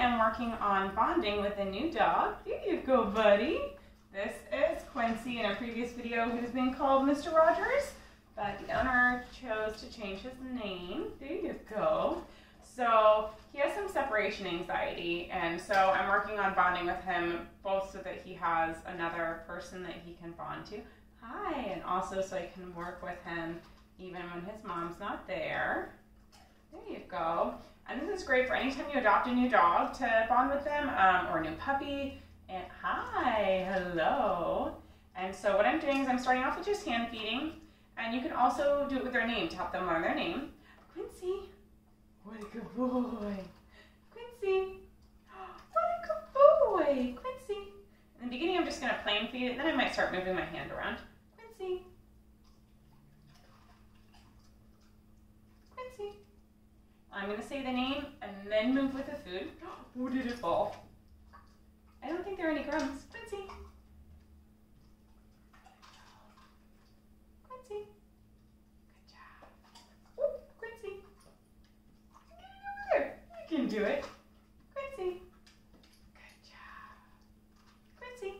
am working on bonding with a new dog. Here you go, buddy. This is Quincy in a previous video who's been called Mr. Rogers, but the owner chose to change his name. There you go. So he has some separation anxiety, and so I'm working on bonding with him both so that he has another person that he can bond to. Hi, and also so I can work with him even when his mom's not there. There you go. And this is great for anytime you adopt a new dog to bond with them um, or a new puppy. And hi, hello. And so what I'm doing is I'm starting off with just hand feeding. And you can also do it with their name to help them learn their name. Quincy. What a good boy. Quincy. What a good boy. Quincy. In the beginning, I'm just going to plain feed it. Then I might start moving my hand around. Quincy. Quincy. I'm going to say the name and then move with the food. Oh, did it fall? I don't think there are any crumbs. Quincy. Quincy. Good job. Quincy. There. You can do it. Quincy. Good job. Quincy.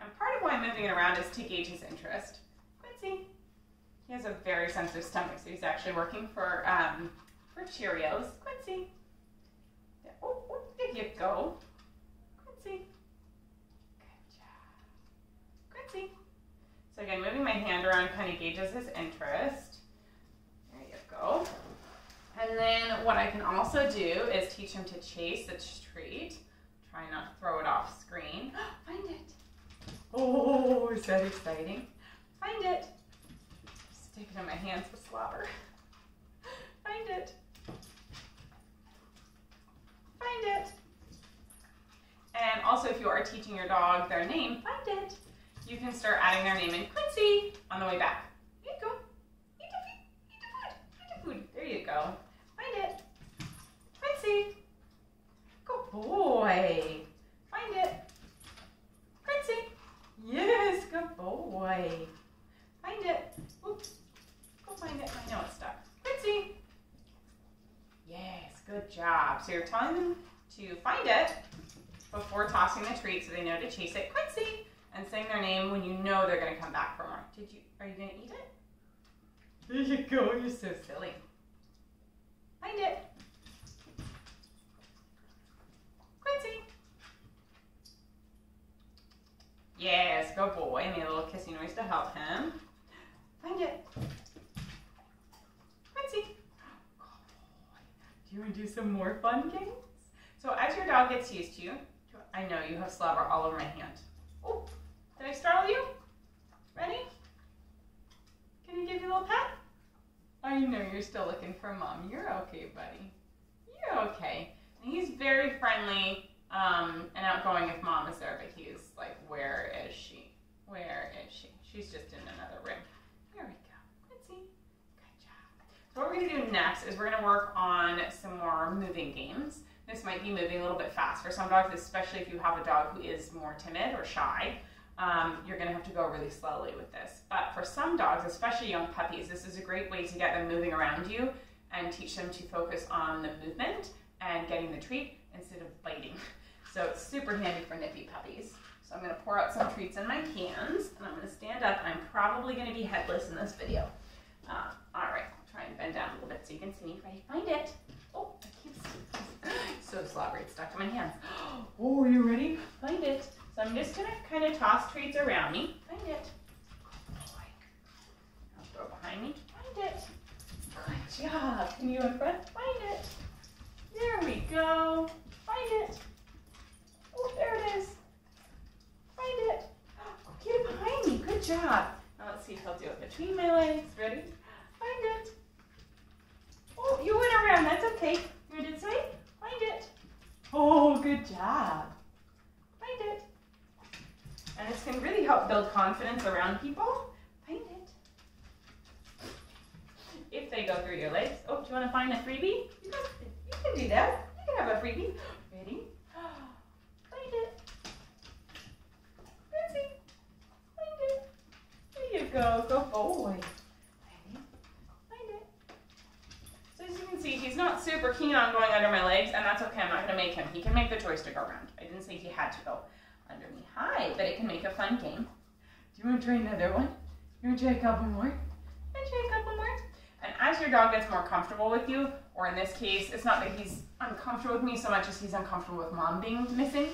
And part of why I'm moving it around is to gauge his interest. Quincy. He has a very sensitive stomach, so he's actually working for um, for Cheerios. Quincy. Oh, oh, there you go. Quincy. Good job. Quincy. So again, moving my hand around kind of gauges his interest. There you go. And then what I can also do is teach him to chase the treat. Try not to throw it off screen. Find it. Oh, is that exciting? Find it. Stick it in my hands with slobber. Find it. Find it. And also, if you are teaching your dog their name, find it. You can start adding their name in Quincy on the way back. Here you go. Eat the food. Eat the food. Eat the food. There you go. Find it. Quincy. Good boy. Find it. Quincy. Yes, good boy. Find it. Oops. Go find it. I know it's stuck. Quincy. Yes, good job. So you're telling them to find it before tossing the treat so they know to chase it. Quincy. And saying their name when you know they're going to come back for more. Did you, are you going to eat it? There you go. You're so silly. Find it. Quincy. Yes, good boy. Made a little kissing noise to help him. Find it. Quincy. Oh do you want to do some more fun games? So as your dog gets used to you, I know you have slobber all over my hand. Oh, did I startle you? Ready? Can I give you a little pet? I know you're still looking for mom. You're okay, buddy. You're okay. And he's very friendly um, and outgoing if mom is there, but he's like, where is she? Where is she? She's just in another room. There we go. Quincy. Good job. So what we're to do next is we're to work on some more moving games. This might be moving a little bit fast for some dogs, especially if you have a dog who is more timid or shy. Um, you're going to have to go really slowly with this. But for some dogs, especially young puppies, this is a great way to get them moving around you and teach them to focus on the movement and getting the treat instead of biting. So it's super handy for nippy puppies. So I'm going to pour out some treats in my hands and I'm going to stand up. I'm probably going to be headless in this video. Uh, all right, I'll try and bend down a little bit so you can see me if I find it. Oh. So slobbery, it's stuck to my hands. Oh, are you ready? Find it. So I'm just gonna kind of toss treats around me. Find it. I'll throw it behind me. Find it. Good job. Can you in front? Find it. There we go. Find it. Oh, there it is. Find it. Oh, get it behind me. Good job. Now let's see if he'll do it between my legs. Ready? Find it. Oh, you went around. That's okay. You it this? Find it. Oh, good job. Find it. And this can really help build confidence around people. Find it. If they go through your legs. Oh, do you want to find a freebie? You can, you can do that. You can have a freebie. Ready? Find it. Lindsay. Find it. There you go. Go boy. Ready? Find it. So as you can see, he's not super keen on going under my legs, and that's okay. I'm not going to make him. He can make the choice to go around. I didn't say he had to go under me. Hi, but it can make a fun game. Do you want to try another one? You want to try a couple more? I try a couple more. And as your dog gets more comfortable with you, or in this case, it's not that he's uncomfortable with me so much as he's uncomfortable with mom being missing,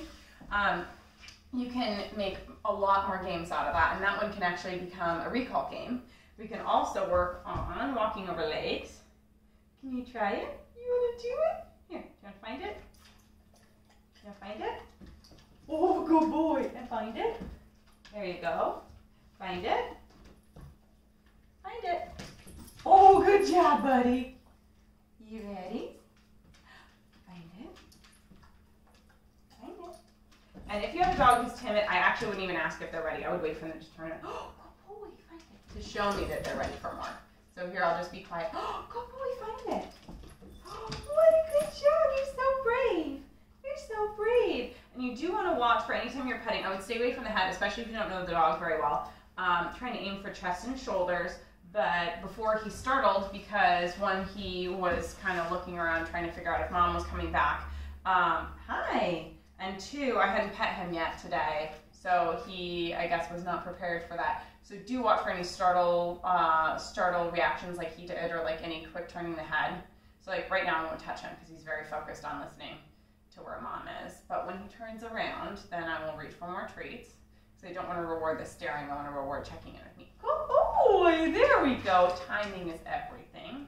um, you can make a lot more games out of that, and that one can actually become a recall game. We can also work on walking over legs. Can you try it? You want to do it? Here, do you want to find it? You want to find it? Oh, good boy. And find it. There you go. Find it. Find it. Oh, good job, buddy. You ready? Find it. Find it. And if you have a dog who's timid, I actually wouldn't even ask if they're ready. I would wait for them to turn it. Oh, good boy, find it. To show me that they're ready for more. So here, I'll just be quiet. Oh, good boy, find it. Oh, what a good job. You're so brave. You're so brave. And you do want to watch for anytime you're petting. I would stay away from the head, especially if you don't know the dog very well. Um, trying to aim for chest and shoulders but before he startled because when he was kind of looking around trying to figure out if mom was coming back um, hi and two i hadn't pet him yet today so he i guess was not prepared for that so do watch for any startle uh, startle reactions like he did or like any quick turning the head so like right now i won't touch him because he's very focused on listening to where mom is but when he turns around then i will reach for more treats so i don't want to reward the staring i want to reward checking in with me Oh boy, there we go. Timing is everything.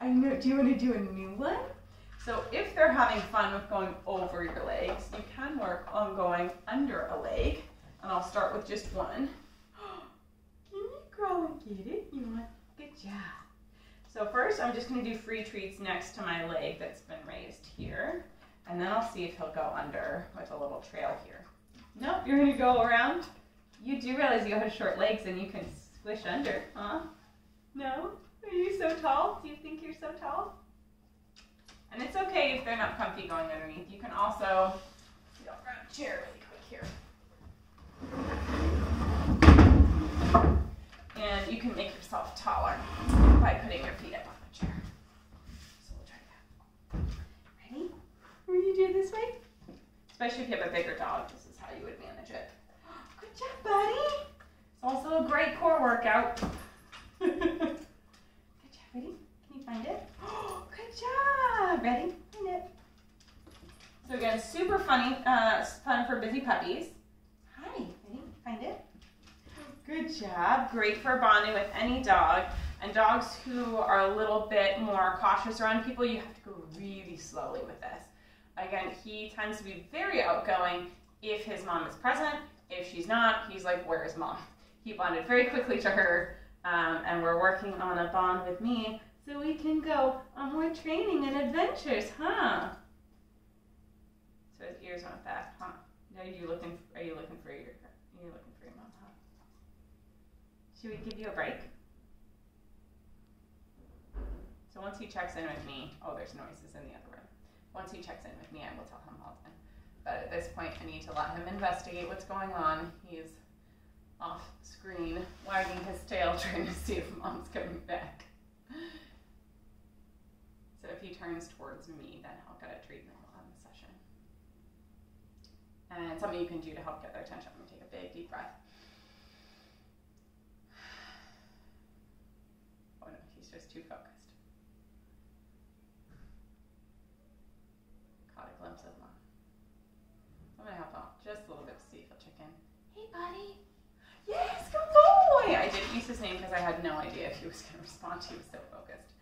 I know. Do you want to do a new one? So if they're having fun with going over your legs, you can work on going under a leg. And I'll start with just one. Can you crawl and get it? You want? Good job. So first, I'm just going to do free treats next to my leg that's been raised here. And then I'll see if he'll go under with a little trail here. Nope, you're going to go around. You do realize you have short legs and you can squish under, huh? No? Are you so tall? Do you think you're so tall? And it's okay if they're not comfy going underneath. You can also, grab a chair really quick here. And you can make yourself taller by putting your feet up on the chair. So we'll try that. Ready? Will you do it this way? Especially if you have a bigger dog, this is how you would manage it. Good job, buddy. It's also a great core workout. Good job, ready? Can you find it? Good job. Ready? Find it. So again, super funny, uh, fun for busy puppies. Hi, ready? Find it? Good job. Great for bonding with any dog. And dogs who are a little bit more cautious around people, you have to go really slowly with this. Again, he tends to be very outgoing if his mom is present. If she's not, he's like, where's mom? he bonded very quickly to her, um, and we're working on a bond with me so we can go on more training and adventures, huh? So his ears aren't that, huh? Are you looking? Are you looking for your? Are you looking for your mom, huh? Should we give you a break? So once he checks in with me, oh, there's noises in the other room. Once he checks in with me, I will tell him all then. But at this point, I need to let him investigate what's going on. He's off screen, wagging his tail, trying to see if mom's coming back. So if he turns towards me, then I'll get a treat and we'll end the session. And something you can do to help get their attention. I'm gonna take a big deep breath. I didn't use his name because I had no idea if he was going to respond. He was so focused.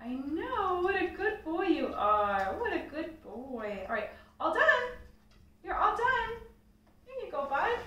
I know. What a good boy you are. What a good boy. All right. All done. You're all done. Here you go, bud.